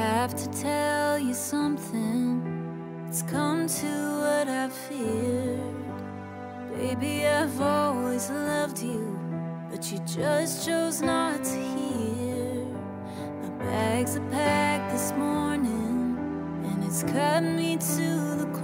have to tell you something. It's come to what I've feared. Baby, I've always loved you, but you just chose not to hear. My bags are packed this morning, and it's cut me to the core.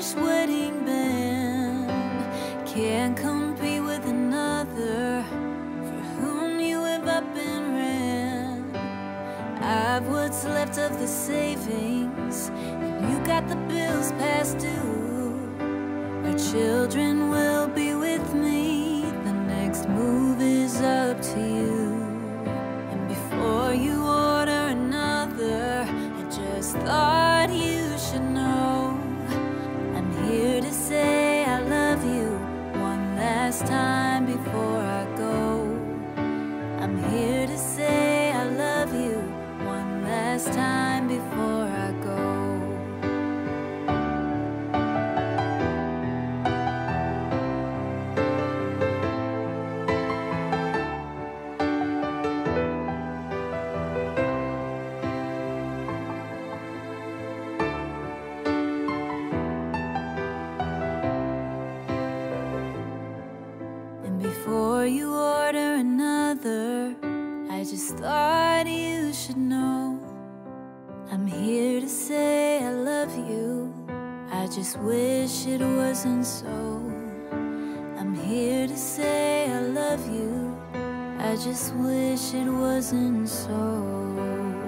Tarnished wedding band can't compete with another for whom you have up and ran. I've what's left of the savings, and you got the bills past due. Our children will be with me. The next move is up to you. Time before I go. And before you order another, I just thought you should know. I'm here to say I love you. I just wish it wasn't so. I'm here to say I love you. I just wish it wasn't so.